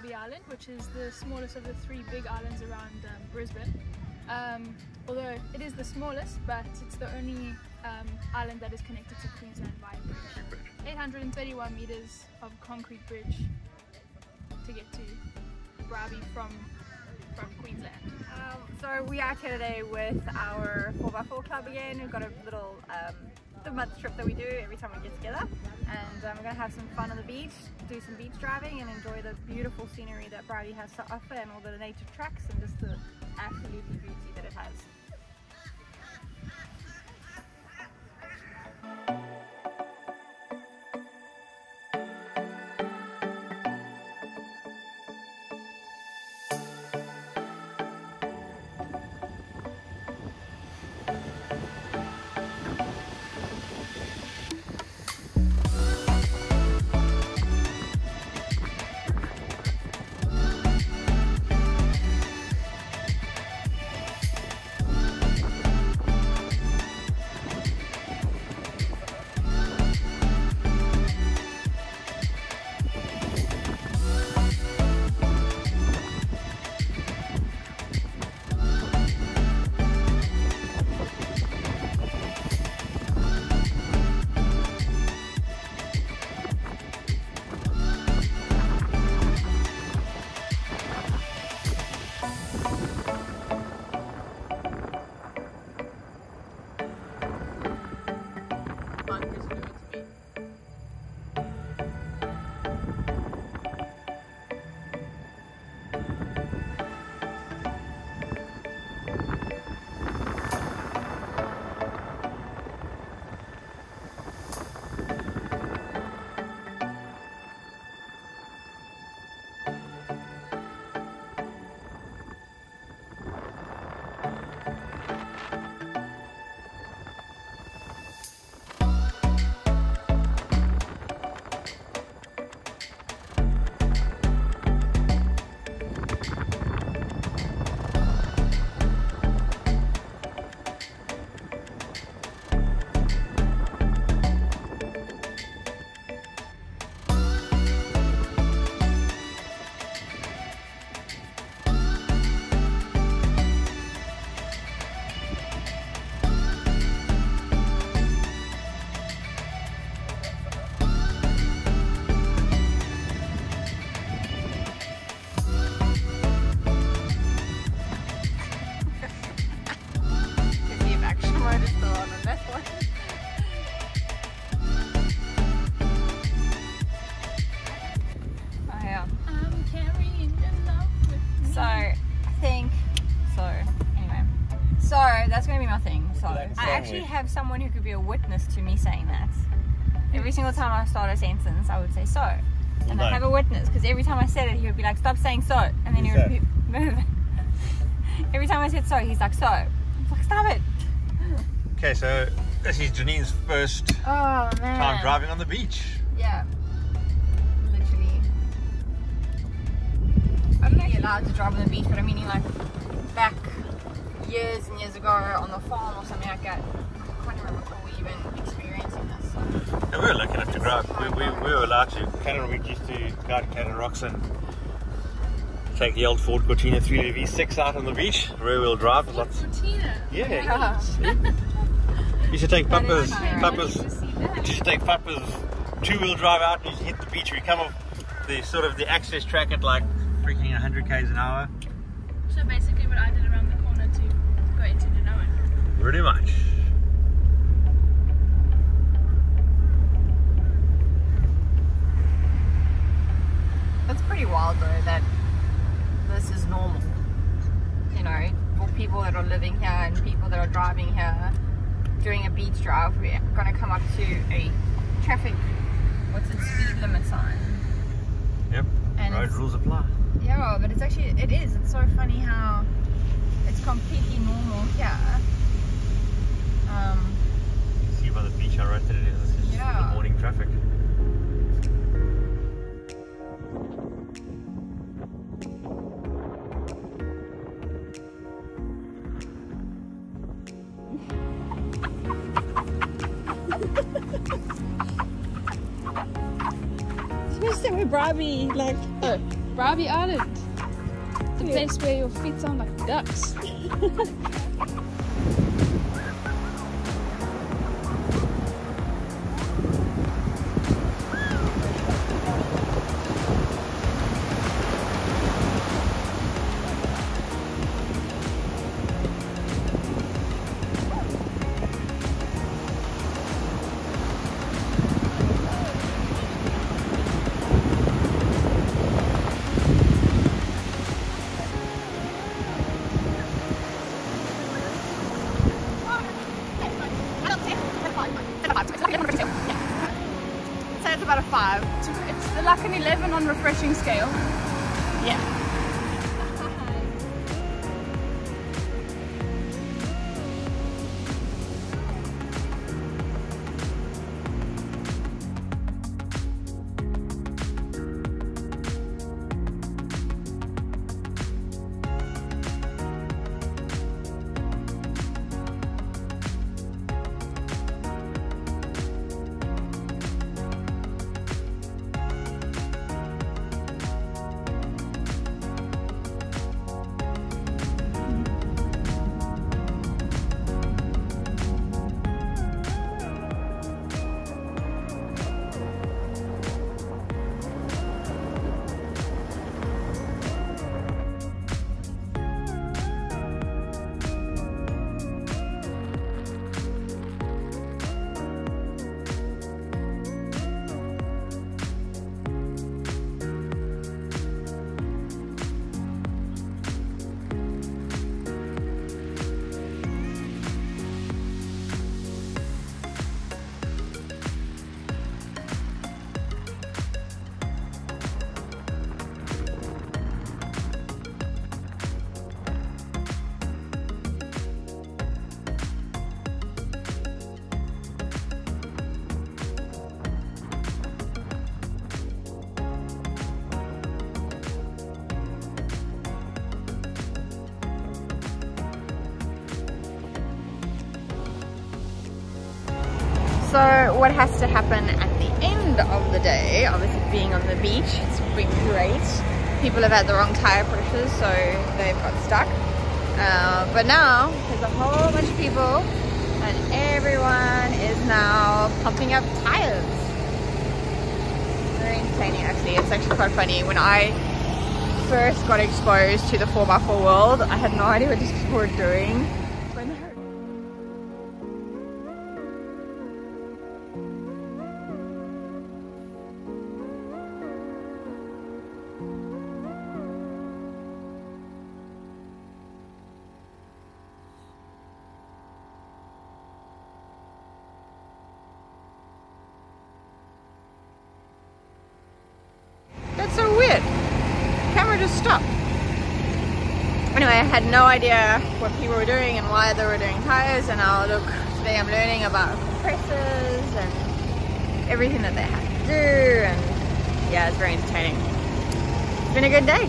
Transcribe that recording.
beautiful Island, which is the smallest of the three big islands around um, Brisbane. Um, although it is the smallest, but it's the only um, island that is connected to Queensland by a bridge. 831 meters of concrete bridge to get to Bribie from from Queensland. Um, so we are here today with our 4x4 club again. We've got a little the month trip that we do every time we get together and um, we're going to have some fun on the beach, do some beach driving and enjoy the beautiful scenery that Bribie has to offer and all the nature tracks and just the absolutely beauty that it has. Actually have someone who could be a witness to me saying that. Every single time I start a sentence, I would say so, and I have a witness because every time I said it, he would be like, "Stop saying so," and then he Who's would be, move. every time I said so, he's like, "So." I'm like, "Stop it." Okay, so this is Janine's first Oh man. time driving on the beach. Yeah. Literally. I'm not allowed to drive on the beach, but I'm meaning like back years and years ago on the farm or something like that. I can't remember before we even experiencing this. So. And we were lucky enough to drive. We, we, we were allowed to. Canada, we used to go to Canada Rocks and take the old Ford Cortina 3 V6 out on the beach, rear wheel drive. with Lots. Cortina. Yeah. Yeah. You should take That is Papa's, fine. Papa's, To you should take Papa's two wheel drive out and you hit the beach. We come off the sort of the access track at like freaking 100 k's an hour. So basically what I did around the corner to go into Genoa. Pretty much. That's pretty wild though that this is normal. You know, for people that are living here and people that are driving here doing a beach drive, we're gonna come up to a traffic what's it speed limit sign. Yep. And Road road rules apply. Yeah, but it's actually it is. It's so funny how it's completely normal here. Um, You see by the beach how roasted it is. This is Yeah. the morning traffic. Where's that where Barbie like Oh, Bribie Island. The place where your feet sound like ducks. like an 11 on refreshing scale. Yeah. What has to happen at the end of the day, obviously being on the beach, it's been great. People have had the wrong tire pressures, so they've got stuck. Uh, but now there's a whole bunch of people and everyone is now pumping up tires. Very entertaining actually. It's actually quite funny. When I first got exposed to the 4x4 world, I had no idea what these people were doing. Stopped. Anyway, I had no idea what people were doing and why they were doing tires and now look, today I'm learning about compressors and everything that they had to do and yeah, it's very entertaining. It's been a good day.